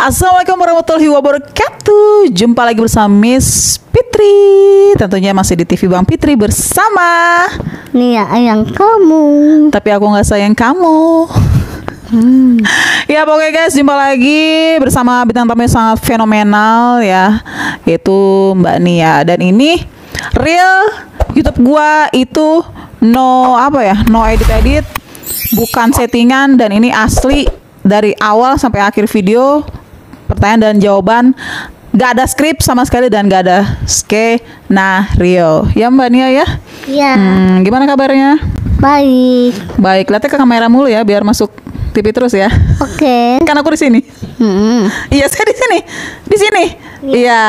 Assalamualaikum warahmatullahi wabarakatuh. Jumpa lagi bersama Miss Fitri Tentunya masih di TV Bang Fitri bersama Nia ayang kamu. Tapi aku nggak sayang kamu. Ya pokoknya guys jumpa lagi bersama bintang tamu yang sangat fenomenal ya Yaitu Mbak Nia. Dan ini real YouTube gua itu no apa ya no edit edit bukan settingan dan ini asli dari awal sampai akhir video pertanyaan dan jawaban gak ada skrip sama sekali dan gak ada skenario ya Mbak Nia ya Ya, hmm, gimana kabarnya baik. baik lihatnya ke kamera mulu ya biar masuk TV terus ya Oke. kan aku di sini Hmm. Iya saya di sini, di sini. Iya,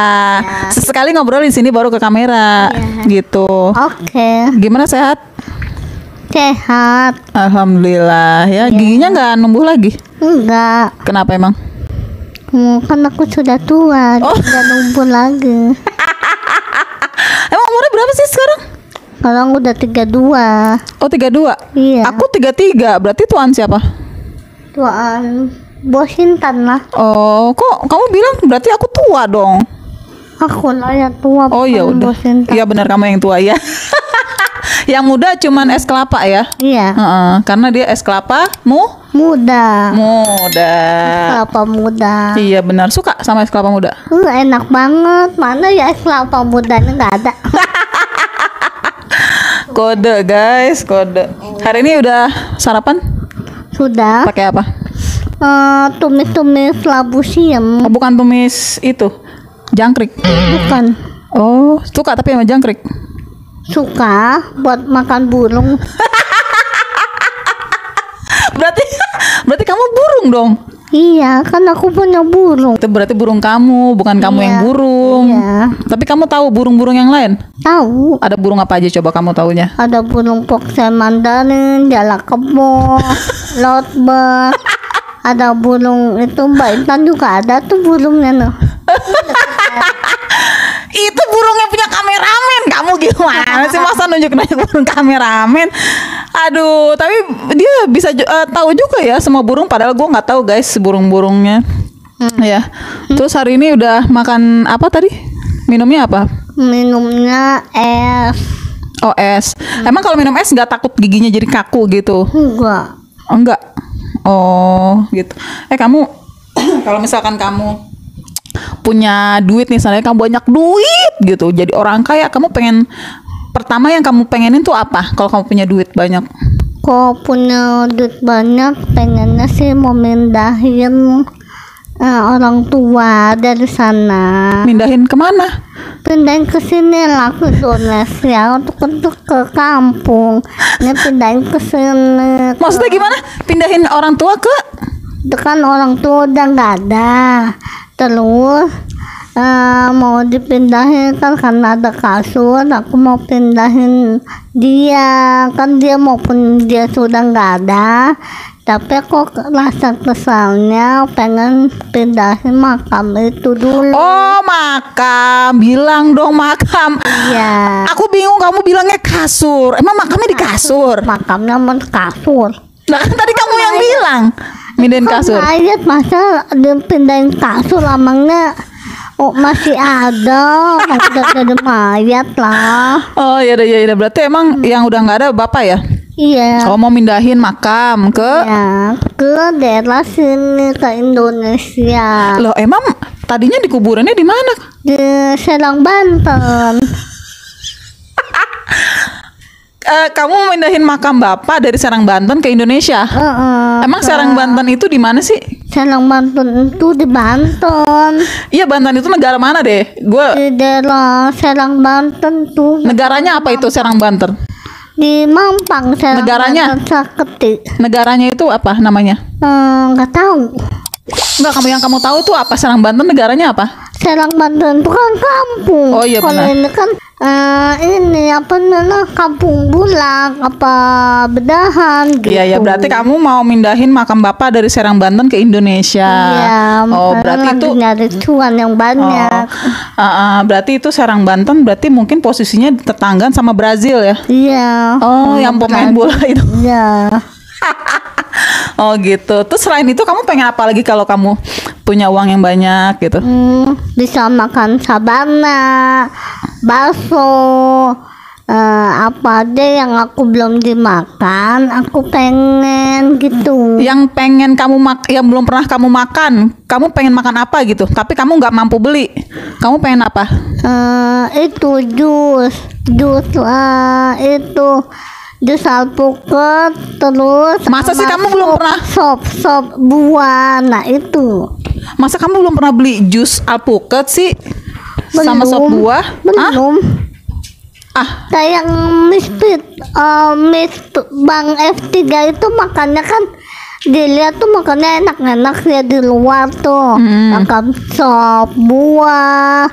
sesekali ngobrol di sini baru ke kamera, gitu. Oke. Gimana sehat? Sehat. Alhamdulillah ya. Giginya nggak numbuh lagi. Enggak. Kenapa emang? Hmm, kan aku sudah tua, Oh. tidak lumpuh lagi. Emang umurnya berapa sih sekarang? Kalau aku udah 32. Oh 32 Iya. Aku 33 Berarti tuan siapa? tuaan bos Intan lah. Oh kok kamu bilang berarti aku tua dong Aku lah yang tua. Oh ya udah. Iya benar kamu yang tua ya Yang muda cuman es kelapa ya Iya. Heeh, Karena dia es kelapa mu Muda. muda Kelapa muda. Iya benar suka sama es kelapa muda Uh, enak banget. Mana ya es kelapa mudanya nggak ada. Kode guys, kode. Hari ini udah sarapan? Sudah. Pakai apa? Eh, tumis-tumis labu siam. Oh, bukan tumis itu, jangkrik. Bukan. Oh, suka tapi sama jangkrik. Suka buat makan burung. Berarti, berarti kamu burung dong. Iya, kan aku punya burung. Itu berarti burung kamu, bukan kamu Iya, yang burung. iya. Tapi kamu tahu burung-burung yang lain? Tahu. Ada burung apa aja coba kamu taunya? Ada burung pokse mandarin, jala kebo, lotbird. Ada burung itu Mbak Intan juga ada tuh burungnya noh. Itu burungnya punya kameramen. Kamu gimana sih masa nunjuk-nunjuk burung kameramen? Aduh, tapi dia bisa eh, tahu juga ya semua burung. Padahal gue nggak tahu guys burung-burungnya. Ya. Terus hari ini udah makan apa tadi? Minumnya apa? Minumnya es. Oh es. Emang kalau minum es nggak takut giginya jadi kaku gitu? Enggak. Enggak. Oh, gitu. Eh kamu kalau misalkan kamu punya duit nih, misalnya kamu banyak duit gitu, jadi orang kaya, kamu pengen pertama yang kamu pengenin tuh apa? Kalau kamu punya duit banyak? Kok punya duit banyak, pengennya sih mau mindahin eh, orang tua dari sana. Mindahin ke mana? pindahin ke sini lah ke Indonesia untuk untuk ke kampung ini pindahin ke sini Maksudnya gimana? Pindahin orang tua ke? itu kan orang tua udah nggak ada terus eh, mau dipindahin kan karena ada kasur aku mau pindahin dia kan dia maupun dia sudah nggak ada tapi kok rasa kesalnya pengen pindahin makam itu dulu Oh makam, bilang dong makam. Iya. Aku bingung kamu bilangnya kasur. Emang makamnya di kasur? makamnya men kasur Nah tadi kamu yang bilang mindahin kasur. ayat masa dipindahin kasur lamangnya oh masih ada. Orang udah ada mayat lah. Oh iya iya iya. Berarti emang yang udah nggak ada bapak ya? iya. Oh mau mindahin makam ke? Ya ke daerah sini ke Indonesia. Loh emang tadinya di kuburannya di mana? di Serang Banten Eh, kamu mau mindahin makam bapak dari Serang Banten ke Indonesia? Heeh. Emang Serang Banten itu di mana sih? Serang Banten itu di Banten Iya Banten itu negara mana deh? Gue di daerah Serang Banten tuh negaranya apa itu Serang Banten? di Mampang Serang Negaranya? Banten Saketi Negaranya itu apa namanya? Eh, nggak tahu Enggak kamu yang kamu tahu itu apa? Serang Banten negaranya apa? Serang Banten itu kan kampung. Oh, iya, Kalau ini kan eh, ini apa namanya kampung bulak apa bedahan gitu. Iya ya berarti kamu mau mindahin makam bapak dari Serang Banten ke Indonesia. Iya, oh berarti itu nyari cuan yang banyak. Oh, ah, ah, berarti itu Serang Banten berarti mungkin posisinya tetanggaan sama Brazil ya? Iya. Oh, yang pemain bola itu. Iya. Oh gitu. Terus selain itu kamu pengen apa lagi kalau kamu punya uang yang banyak gitu. Hmm, bisa makan sabana, bakso, eh, apa aja yang aku belum dimakan, aku pengen gitu. Yang pengen kamu mak yang belum pernah kamu makan, kamu pengen makan apa gitu, tapi kamu nggak mampu beli. Kamu pengen apa? Eh, itu jus, jus eh, itu jus alpukat terus Masa sih kamu belum pernah? sop sop buah nah itu Masa kamu belum pernah beli jus alpukat sih? Sama sop Belum. buah? Belum Ah, kayak Miss Pit, eh, Miss Bang F3 itu makannya kan dilihat tuh makannya enak-enak ya di luar tuh Hmm. makan sop buah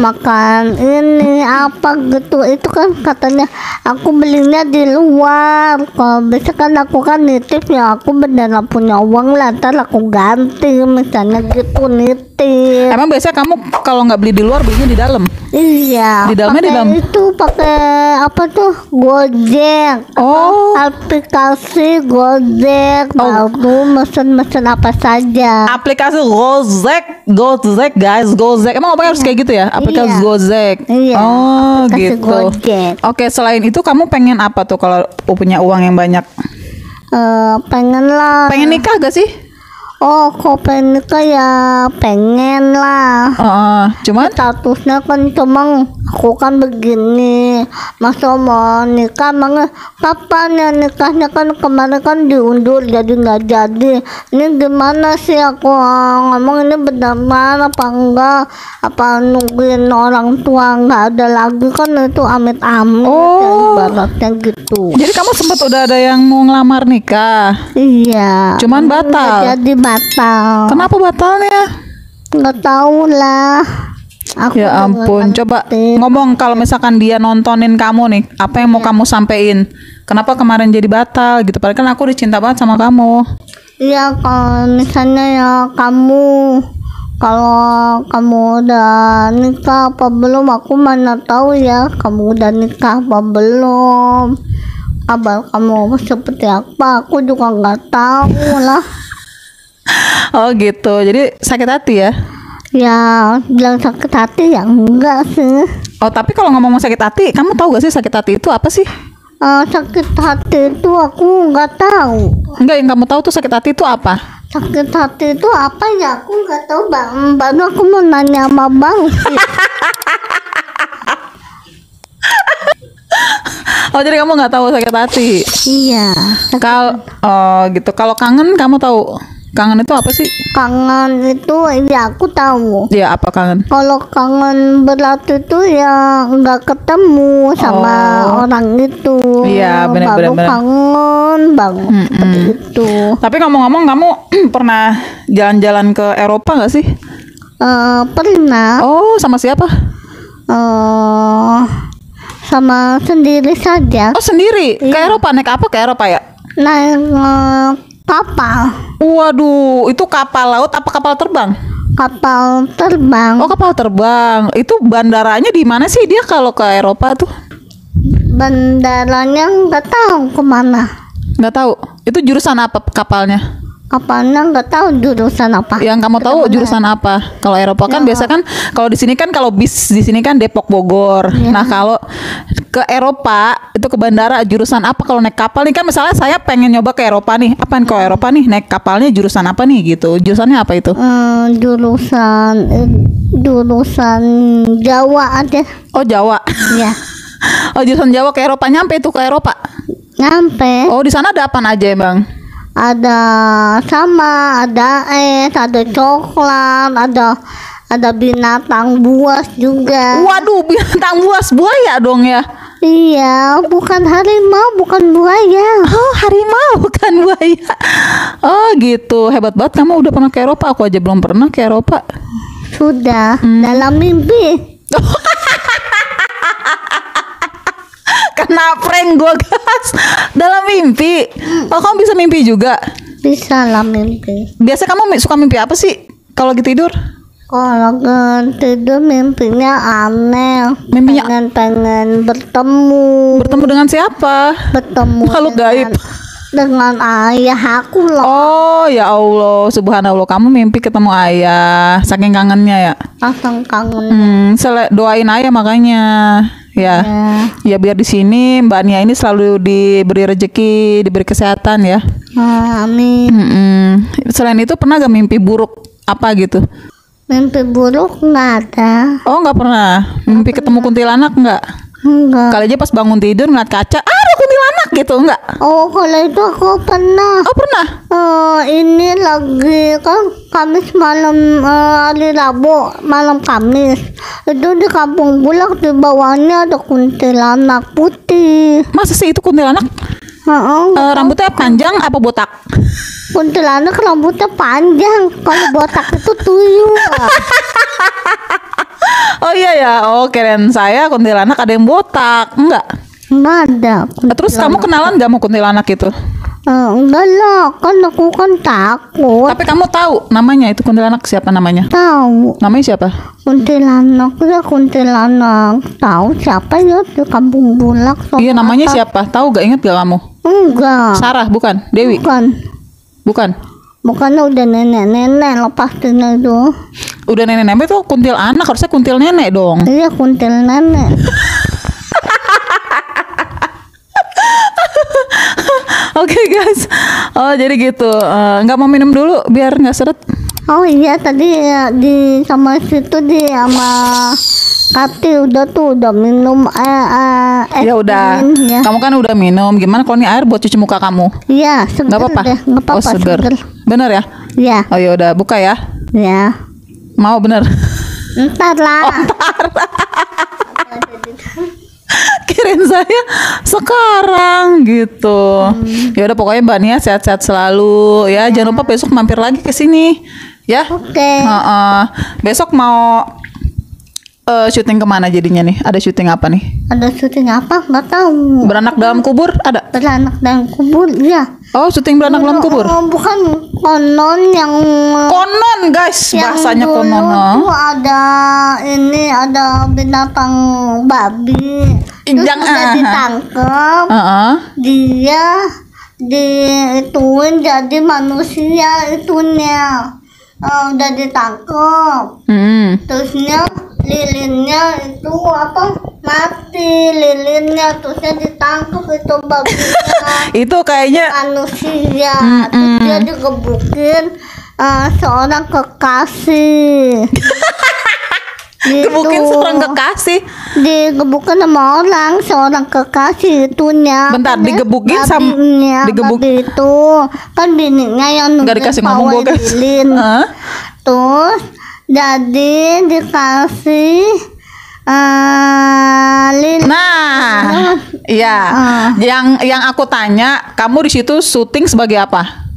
makan ini apa gitu itu kan katanya aku belinya di luar kalau bisa kan aku kan nitip ya aku beneran punya uang lah ntar aku ganti misalnya gitu nitip emang biasanya kamu kalau nggak beli di luar belinya di dalam? Iya. Di dalamnya di dalam? Itu pakai apa tuh? Gojek. Oh. Aplikasi Gojek. Oh. Lalu mesen-mesen apa saja. Aplikasi Gojek, Gojek guys, Gojek. Emang apa harus kayak gitu ya? Aplikasi Iya. Gojek. Iya, Oh, aplikasi gitu. Gojek. Oke, selain itu kamu pengen apa tuh kalau punya uang yang banyak? Eh, pengen lah. Pengen nikah gak sih? Oh, nikah ya? Pengen lah. Heeh, cuman statusnya kan cuma aku kan begini masa mau nikah emang kapan ya nikahnya kan kemarin kan diundur jadi nggak jadi ini gimana sih aku ah, ngomong ini benar apa enggak apa nungguin orang tua nggak ada lagi kan itu amit-amit Oh. ya, ibaratnya gitu jadi kamu sempat udah ada yang mau ngelamar nikah. iya Cuman batal. jadi batal Kenapa batalnya? nggak tahu lah Aku Ya ampun, coba ngomong kalau misalkan dia nontonin kamu nih, apa yang mau kamu sampein? Kenapa kemarin jadi batal gitu? Padahal kan aku udah cinta banget sama kamu. Iya kalau misalnya ya kamu kalau kamu udah nikah apa belum aku mana tahu ya kamu udah nikah apa belum kabar kamu seperti apa aku juga nggak tahu lah Oh gitu, jadi sakit hati ya? ya bilang sakit hati ya enggak sih Oh tapi kalau ngomong sakit hati, kamu tahu gak sih sakit hati itu apa sih? Eh, sakit hati itu aku nggak tahu Enggak, yang kamu tahu tuh sakit hati itu apa? sakit hati itu apa ya aku nggak tahu bang baru aku mau nanya sama bang sih Oh jadi kamu nggak tahu sakit hati? iya Kal, oh gitu. Kalau kangen kamu tahu? Kangen itu apa sih? kangen itu ya aku tahu Ya apa kangen? kalau kangen berat itu ya nggak ketemu sama Oh. orang itu Iya, benar, baru benar. kangen banget seperti itu Tapi ngomong-ngomong kamu pernah jalan-jalan ke Eropa nggak sih? Eh, pernah Oh sama siapa? eh, sama sendiri saja Oh sendiri ke Eropa naik apa ke Eropa ya? naik eh, kapal Waduh, itu kapal laut apa kapal terbang? kapal terbang Oh kapal terbang. Itu bandaranya di mana sih dia kalau ke Eropa tuh? bandaranya nggak tahu ke mana Nggak tahu. Itu jurusan apa kapalnya? Kapalnya nggak tahu jurusan apa Yang kamu tahu jurusan apa? Kalau Eropa kan biasa kan kalau di sini kan kalau bis di sini kan Depok Bogor. Nah, kalau ke Eropa itu ke bandara jurusan apa kalau naik kapal nih kan misalnya saya pengen nyoba ke Eropa nih. Apaan ke Eropa nih naik kapalnya jurusan apa nih gitu. Jurusannya apa itu? Eh, jurusan eh, jurusan Jawa aja Oh, Jawa. ya Oh, jurusan Jawa ke Eropa nyampe itu ke Eropa. nyampe Oh, di sana ada apa aja, Bang? Ada sama ada es ada coklat ada ada binatang buas juga Waduh, binatang buas buaya dong ya. iya bukan harimau bukan buaya Oh, harimau bukan buaya. Oh, gitu. Hebat banget kamu udah pernah ke Eropa. Aku aja belum pernah ke Eropa. sudah dalam mimpi Kena prank gue gas dalam mimpi. Oh, kamu bisa mimpi juga. bisa lah mimpi Biasa kamu suka mimpi apa sih? Kalau lagi tidur? kalau tidur mimpinya aneh Mimpinya- pengen pengen bertemu Bertemu dengan siapa? bertemu Makhluk dengan- gaib. dengan ayah aku loh. Oh ya Allah, subhanallah kamu mimpi ketemu ayah, saking kangennya ya. Langsung kangen. Hmm, sele- doain ayah makanya ya. Ya. Ya biar di sini Mbak Nia ini selalu diberi rezeki, diberi kesehatan ya. Amin. Mm-mm. Selain itu pernah gak mimpi buruk apa gitu? Mimpi buruk nggak ada. Oh nggak pernah. Mimpi ketemu kuntilanak nggak? Enggak. Kali aja pas bangun tidur ngeliat kaca, ah ada kuntilanak gitu nggak? Oh kalau itu aku pernah. Oh pernah. Eh, ini lagi kan Kamis malam eh, hari Rabu malam Kamis itu di kampung bulak di bawahnya ada kuntilanak putih. Masa sih itu kuntilanak? Heeh, Eh, rambutnya panjang apa botak? kuntilanak rambutnya panjang kalau botak itu tuyul. Oh iya ya. Oh keren saya kuntilanak ada yang botak. Enggak. Nggak ada. Nah, Terus kamu kenalan gak mau kuntilanak itu? Eh, enggak lah, kan aku kan takut. Tapi kamu tahu namanya itu kuntilanak siapa namanya? Tahu Namanya siapa? kuntilanak ya kuntilanak. Tahu siapa ya di kampung bulak? Iya namanya apa? siapa? Tahu gak inget gak kamu? Enggak. Sarah bukan? Dewi Bukan. bukan? Bukannya udah nenek-nenek lepas itu. Udah nenek-nenek itu kuntil anak harusnya kuntil nenek dong. Iya kuntil nenek. Oke guys. Oh jadi gitu. Eh, Nggak mau minum dulu biar nggak seret. Oh iya tadi ya, di sama situ di sama Kati udah tuh udah minum eh, eh, es Ya udah. ya. Kamu kan udah minum. Gimana kalau ini air buat cuci muka kamu? Iya, seger Nggak apa-apa. deh, nggak apa-apa. oh seger. Bener ya? Iya, Oh ya udah buka ya. ya. Mau bener. Ntar lah. Kirain saya sekarang gitu. Ya udah pokoknya Mbak Nia sehat-sehat selalu ya. Jangan lupa besok mampir lagi ke sini ya. Oke. Heeh. Besok mau eh, syuting ke mana jadinya nih? Ada syuting apa nih? Ada syuting apa? Nggak tahu. Beranak dalam kubur ada? Beranak dan kubur, iya. Oh syuting beranak dalam kubur? Oh, bukan konon yang Konon guys, yang bahasanya dulu konon. tuh ada ini ada binatang babi. Terus Jangan, udah ah, ah. ditangkap. Heeh. dia diituin jadi manusia itunya Eh, udah ditangkap Hmm. terusnya lilinnya itu apa mati lilinnya terusnya ditangkap itu babinya Itu kayaknya manusia. Terus dia digebukin eh, seorang kekasih. Gitu. kebukin seorang kekasih. digebukin sama orang seorang kekasih itunya. Bentar, Kan digebukin sam- babinya, digebuk- itu. Kan bininya yang Nggak nungguin dikasih ngomong gue terus jadi dikasih lilin Nah, iya. Ah. Yang yang aku tanya, kamu di situ syuting sebagai apa?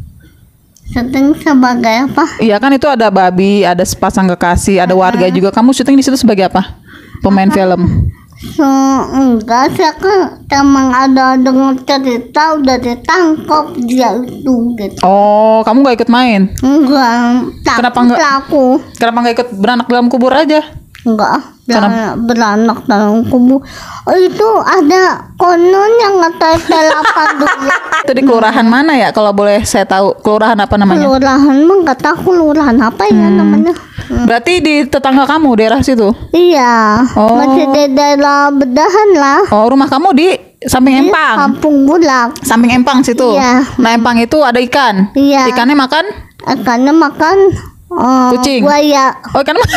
syuting sebagai apa Iya kan itu ada babi, ada sepasang kekasih, ada warga juga. Kamu syuting di situ sebagai apa? Pemain film. so enggak sih kan emang ada dengar cerita udah ditangkap dia itu gitu Oh, kamu nggak ikut main? enggak Kenapa enggak? aku Kenapa nggak ikut beranak dalam kubur aja? Enggak, Jangan beranak dalam kubur. Oh, itu ada konon yang ngetes delapan dulu. Itu di kelurahan mana ya? Kalau boleh saya tahu, kelurahan apa namanya? Kelurahan mah nggak tahu kelurahan apa ya namanya. Hmm. Berarti di tetangga kamu daerah situ. Iya, Oh. masih di daerah bedahan lah. Oh, rumah kamu di samping Di empang. kampung bulak. Samping empang situ. Iya. Nah, empang itu ada ikan. Iya. Ikannya makan? Ikannya makan eh, Kucing. buaya. Oh, ikan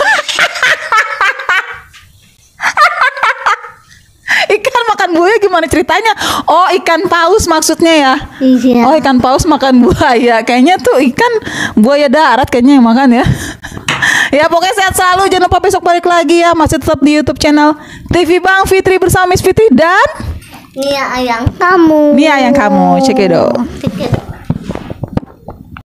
Ikan makan buaya gimana ceritanya? Oh, ikan paus maksudnya ya. Iya. Oh, ikan paus makan buaya. Kayaknya tuh ikan buaya darat kayaknya yang makan ya. ya, pokoknya sehat selalu. Jangan lupa besok balik lagi ya. Masih tetap di YouTube channel TV Bang Fitri bersama Miss Fitri dan Nia ayang kamu. Nia ayang kamu. Cek it out. Cek it